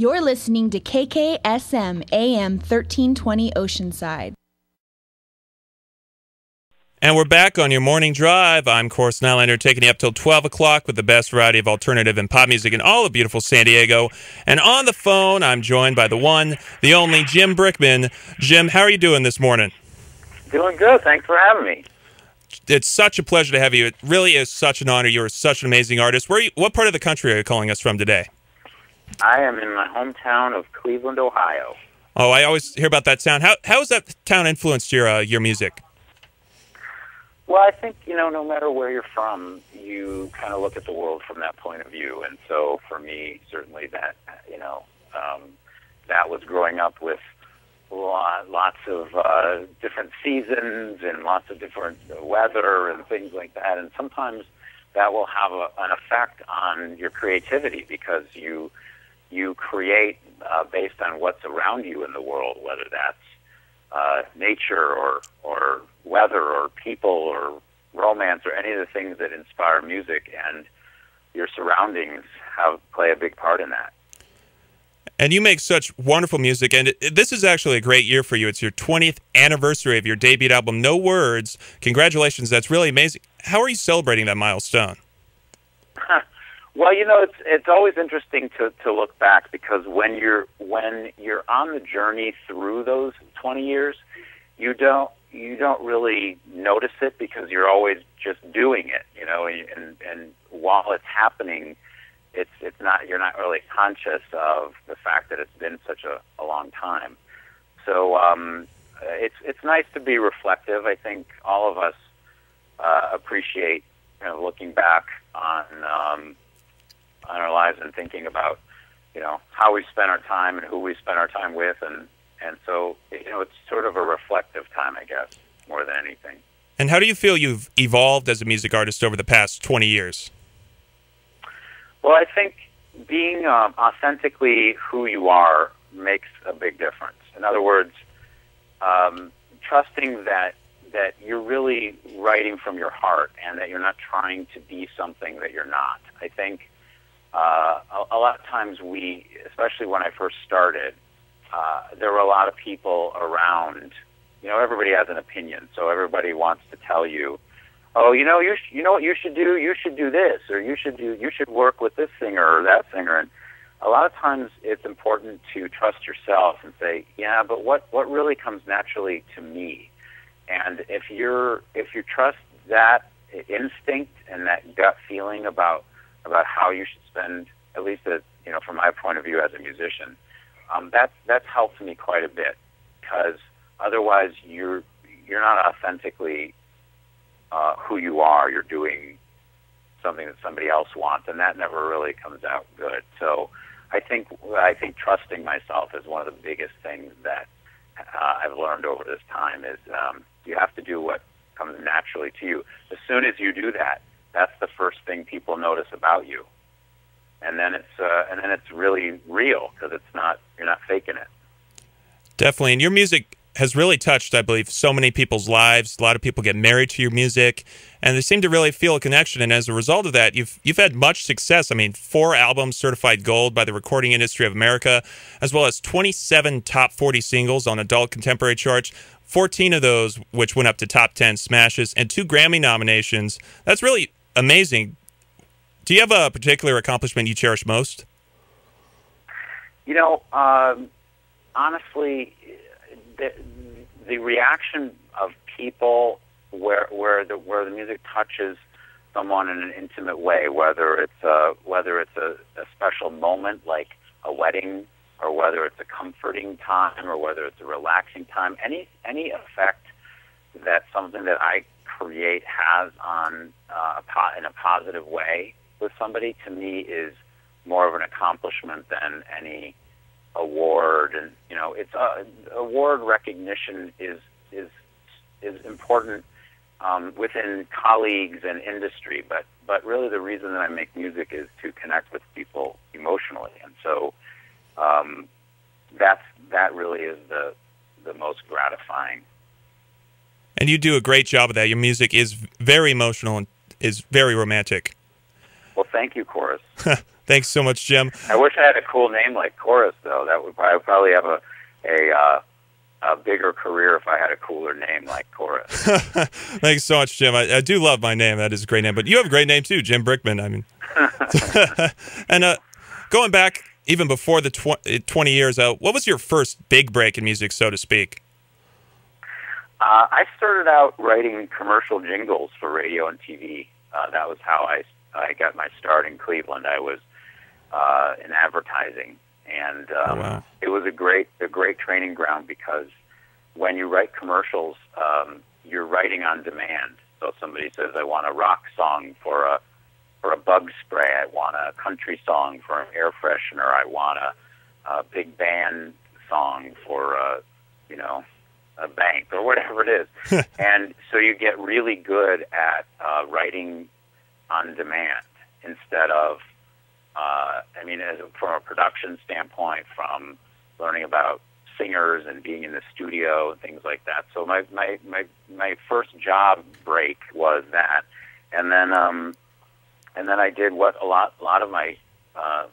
You're listening to KKSM AM 1320 Oceanside. And we're back on your morning drive. I'm Chorus Nylander, taking you up till 12 o'clock with the best variety of alternative and pop music in all of beautiful San Diego. And on the phone, I'm joined by the one, the only Jim Brickman. Jim, how are you doing this morning? Doing good. Thanks for having me it's such a pleasure to have you. It really is such an honor. You're such an amazing artist. Where? You, what part of the country are you calling us from today? I am in my hometown of Cleveland, Ohio. Oh, I always hear about that town. How how has that town influenced your uh, your music? Well, I think you know, no matter where you're from, you kind of look at the world from that point of view. And so, for me, certainly that you know, um, that was growing up with lots of uh, different seasons and lots of different weather and things like that. And sometimes that will have a, an effect on your creativity because you you create uh, based on what's around you in the world, whether that's uh, nature or or weather or people or romance or any of the things that inspire music and your surroundings have play a big part in that. And you make such wonderful music. And this is actually a great year for you. It's your 20th anniversary of your debut album, No Words. Congratulations. That's really amazing. How are you celebrating that milestone? Well, you know, it's it's always interesting to, to look back because when you're when you're on the journey through those 20 years, you don't you don't really notice it because you're always just doing it, you know, and and while it's happening, it's it's not you're not really conscious of the fact that it's been such a, a long time. So um, it's it's nice to be reflective. I think all of us uh, appreciate you know, looking back on um, on our lives and thinking about you know how we spent our time and who we spent our time with, and and so you know it's sort of a reflective time, I guess, more than anything. And how do you feel you've evolved as a music artist over the past twenty years? Well, I think being um, authentically who you are makes a big difference. In other words, um, trusting that that you're really writing from your heart and that you're not trying to be something that you're not. I think uh, a, a lot of times we, especially when I first started, uh, there were a lot of people around. You know, everybody has an opinion, so everybody wants to tell you oh, you know, you sh- you know what you should do? You should do this, or you should do you should work with this singer or that singer. And a lot of times, it's important to trust yourself and say, yeah, but what what really comes naturally to me? And if you're if you trust that instinct and that gut feeling about about how you should spend, at least as you know, from my point of view as a musician, um, that's that's helped me quite a bit because otherwise you're you're not authentically uh, who you are. You're doing something that somebody else wants, and that never really comes out good. So, I think I think trusting myself is one of the biggest things that uh, I've learned over this time. Is um, you have to do what comes naturally to you. As soon as you do that, that's the first thing people notice about you, and then it's uh, and then it's really real because it's not you're not faking it. Definitely, and your music has really touched, I believe, so many people's lives. A lot of people get married to your music, and they seem to really feel a connection. And as a result of that, you've you've had much success. I mean, four albums certified gold by the Recording Industry of America, as well as 27 top 40 singles on adult contemporary charts. 14 of those which went up to top 10 smashes and two Grammy nominations. That's really amazing. Do you have a particular accomplishment you cherish most? You know, um, honestly, the, the reaction of people where where the where the music touches someone in an intimate way, whether it's a whether it's a, a special moment like a wedding, or whether it's a comforting time, or whether it's a relaxing time, any any effect that something that I create has on uh, in a positive way with somebody to me is more of an accomplishment than any award, and you know, it's uh, award recognition is is is important um, within colleagues and industry, but but really the reason that I make music is to connect with people emotionally, and so um, that's that really is the the most gratifying. And you do a great job of that. Your music is very emotional and is very romantic. Well, thank you, Chorus. Thanks so much, Jim. I wish I had a cool name like Chorus, though. That would I would probably have a a uh, a bigger career if I had a cooler name like Chorus. Thanks so much, Jim. I, I, do love my name. That is a great name. But you have a great name too, Jim Brickman. I mean, and uh, going back even before the tw- 20 years, uh, what was your first big break in music, so to speak? Uh, I started out writing commercial jingles for radio and TV. Uh, that was how I I got my start in Cleveland. I was uh, in advertising, and um, oh, wow. it was a great a great training ground because when you write commercials, um, you're writing on demand. So somebody says, "I want a rock song for a for a bug spray. I want a country song for an air freshener. I want a, a big band song for a you know a bank or whatever it is." and so you get really good at uh, writing on demand instead of uh, I mean, as, from a production standpoint, from learning about singers and being in the studio and things like that. So my my my my first job break was that, and then um, and then I did what a lot a lot of my uh,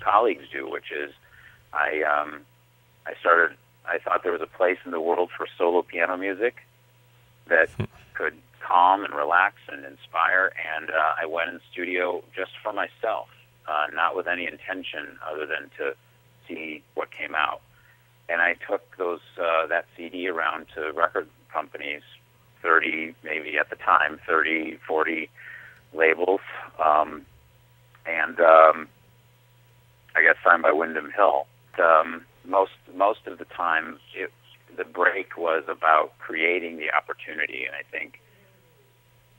colleagues do, which is I um, I started. I thought there was a place in the world for solo piano music that could calm and relax and inspire, and uh, I went in studio just for myself uh, not with any intention other than to see what came out. And I took those uh, that CD around to record companies, 30 maybe at the time, 30, 40 labels, um, and um, I got signed by Windham Hill. Um, most most of the time, it, the break was about creating the opportunity, and I think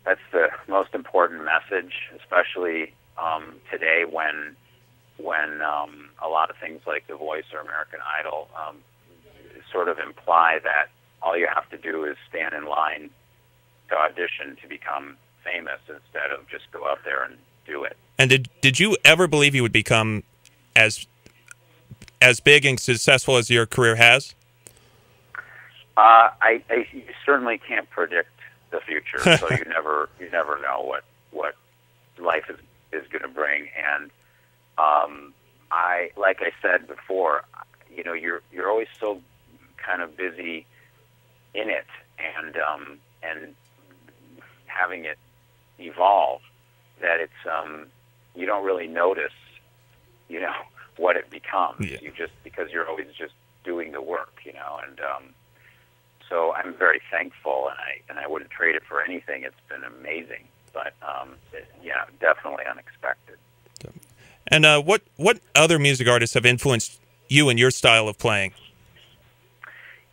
that's the most important message, especially um, today when when um, a lot of things like The Voice or American Idol um, sort of imply that all you have to do is stand in line to audition to become famous instead of just go out there and do it. And did did you ever believe you would become as as big and successful as your career has? Uh, I, I you certainly can't predict the future, so you never you never know what what life is is going to bring. And um, I, like I said before, you know, you're you're always so kind of busy in it and um, and having it evolve that it's um, you don't really notice, you know, what it becomes. Yeah. You just because you're always just doing the work, you know, and um, so I'm very thankful, and I and I wouldn't trade it for anything. It's been amazing but um, it, yeah, definitely unexpected. And uh, what what other music artists have influenced you and your style of playing?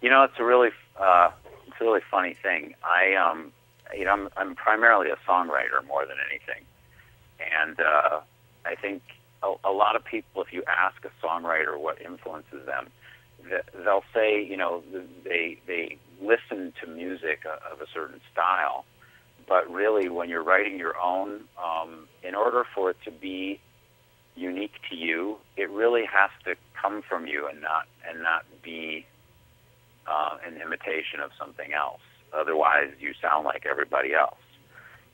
You know, it's a really uh, it's a really funny thing. I um, you know, I'm I'm primarily a songwriter more than anything, and uh, I think a, a lot of people, if you ask a songwriter what influences them, they'll say, you know, they they listen to music of a certain style, but really, when you're writing your own, um, in order for it to be unique to you, it really has to come from you and not and not be uh, an imitation of something else. Otherwise, you sound like everybody else.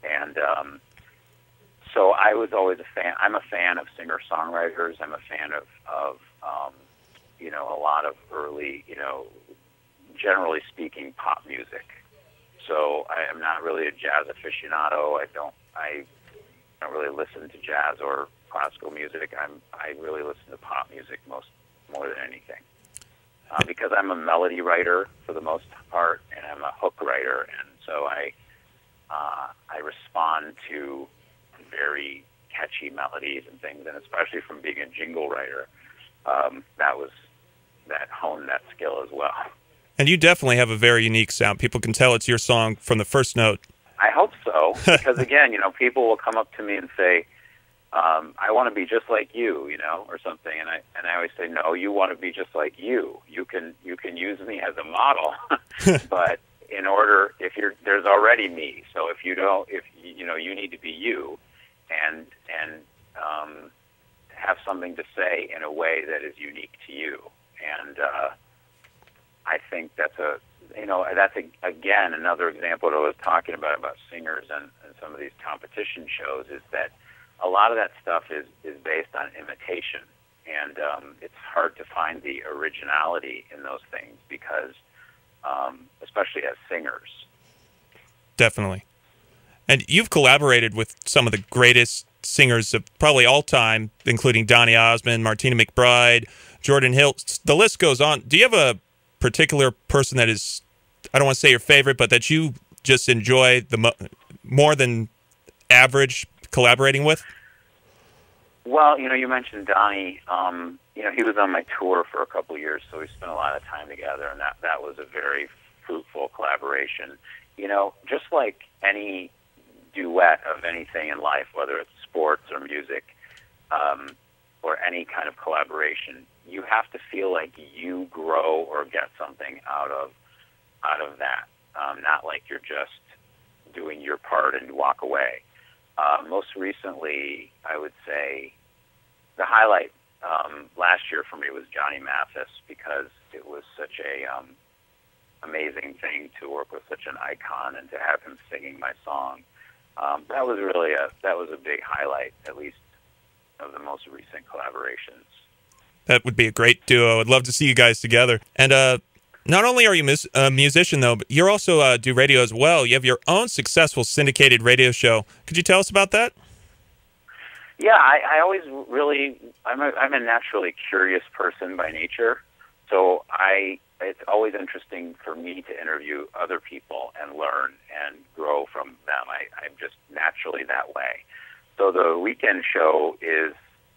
And um, so, I was always a fan. I'm a fan of singer songwriters. I'm a fan of of um, you know a lot of early, you know, generally speaking, pop music. So I am not really a jazz aficionado. I don't I don't really listen to jazz or classical music. I'm I really listen to pop music most more than anything. Uh, because I'm a melody writer for the most part, and I'm a hook writer, and so I uh, I respond to very catchy melodies and things, and especially from being a jingle writer, um, that was that honed that skill as well. And you definitely have a very unique sound. People can tell it's your song from the first note. I hope so, because again, you know, people will come up to me and say, um, "I want to be just like you," you know, or something, and I and I always say, "No, you want to be just like you. You can you can use me as a model, but in order, if you're there's already me. So if you don't, if you know, you need to be you, and and um, have something to say in a way that is unique to you, and." uh I think that's a you know that's a, again another example that I was talking about about singers and, and some of these competition shows is that a lot of that stuff is is based on imitation, and um, it's hard to find the originality in those things because, um, especially as singers. Definitely. And you've collaborated with some of the greatest singers of probably all time, including Donny Osmond, Martina McBride, Jordan Hill. The list goes on. Do you have a particular person that is, I don't want to say your favorite, but that you just enjoy the mo- more than average collaborating with? Well, you know, you mentioned Donny. Um, you know, he was on my tour for a couple of years, so we spent a lot of time together, and that that was a very fruitful collaboration. You know, just like any duet of anything in life, whether it's sports or music, um, or any kind of collaboration, you have to feel like you grow or get something out of out of that. Um, not like you're just doing your part and walk away. Uh, most recently, I would say the highlight um, last year for me was Johnny Mathis because it was such a um, amazing thing to work with such an icon and to have him singing my song. Um, that was really a that was a big highlight, at least of the most recent collaborations. That would be a great duo. I'd love to see you guys together. And uh, not only are you mus- a musician, though, but you're also uh, do radio as well. You have your own successful syndicated radio show. Could you tell us about that? Yeah, I, I always really I'm a I'm a naturally curious person by nature, so I it's always interesting for me to interview other people and learn and grow from them. I, I'm just naturally that way. So the weekend show is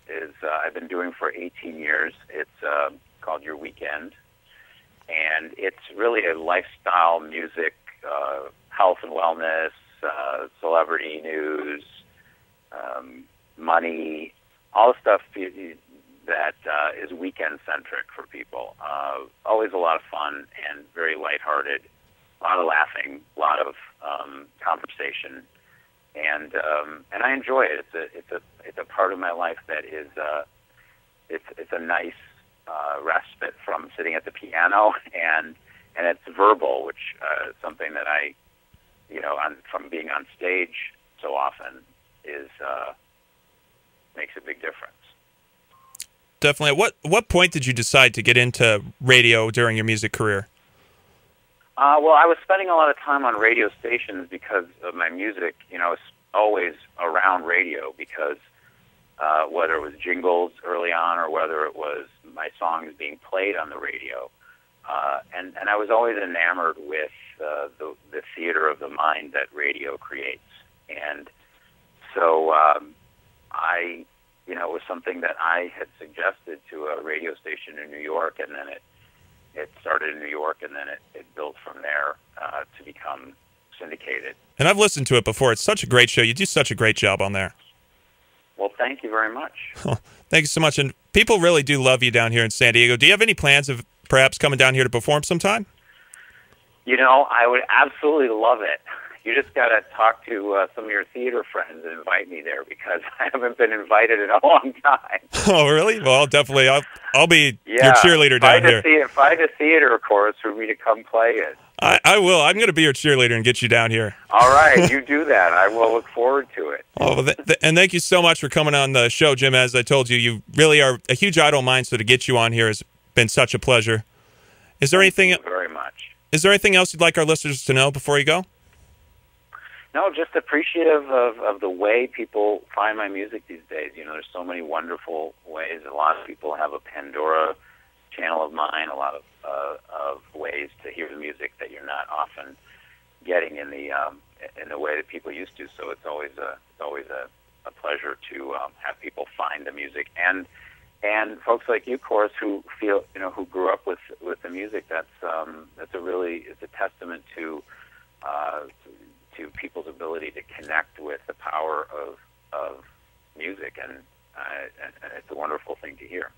is uh, I've been doing for 18 years. It's uh, called Your Weekend, and it's really a lifestyle, music, uh, health and wellness, uh, celebrity news, um, money, all the stuff that uh, is weekend centric for people. Uh, always a lot of fun and very lighthearted. A lot of laughing, a lot of um, conversation, and um, and I enjoy it. It's a it's a it's a part of my life that is uh, it's it's a nice uh, respite from sitting at the piano and and it's verbal, which uh, is something that I you know on, from being on stage so often is uh, makes a big difference. Definitely. At what what point did you decide to get into radio during your music career? Uh, well, I was spending a lot of time on radio stations because of my music. You know, I was always around radio because uh, whether it was jingles early on or whether it was my songs being played on the radio, uh, and and I was always enamored with uh, the the theater of the mind that radio creates, and so um, I you know, it was something that I had suggested to a radio station in New York, and then it it started in New York, and then it, it built from there uh, to become syndicated. And I've listened to it before. It's such a great show. You do such a great job on there. Well, thank you very much. thank you so much. And people really do love you down here in San Diego. Do you have any plans of perhaps coming down here to perform sometime? You know, I would absolutely love it you just got to talk to uh, some of your theater friends and invite me there because I haven't been invited in a long time. Oh, really? Well, definitely. I'll I'll be yeah, your cheerleader down here. The- find a theater Chorus for me to come play it. I, I will. I'm going to be your cheerleader and get you down here. All right, you do that. I will look forward to it. Oh, th- th- and thank you so much for coming on the show, Jim. As I told you, you really are a huge idol of mine. So to get you on here has been such a pleasure. Is there thank anything? very much. Is there anything else you'd like our listeners to know before you go? No, just appreciative of, of the way people find my music these days. You know, there's so many wonderful ways. A lot of people have a Pandora channel of mine, a lot of uh, of ways to hear the music that you're not often getting in the um, in the way that people used to. So it's always a it's always a, a pleasure to um, have people find the music and and folks like you, of course, who feel you know who grew up with with the music. That's um, that's a really it's a testament to uh, to people's ability to connect with the power of of music, and, uh, and it's a wonderful thing to hear.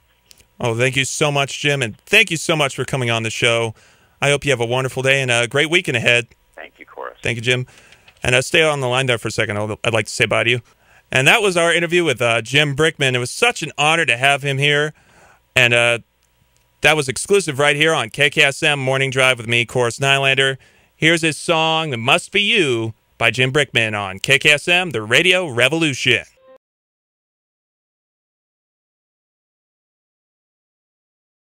Oh, thank you so much, Jim, and thank you so much for coming on the show. I hope you have a wonderful day and a great weekend ahead. Thank you, Chorus. Thank you, Jim. And uh, stay on the line there for a second. I'd like to say bye to you. And that was our interview with uh, Jim Brickman. It was such an honor to have him here. And uh, that was exclusive right here on KKSM Morning Drive with me, Chorus Nylander. Here's his song, Must Be You, by Jim Brickman on KKSM, The Radio Revolution.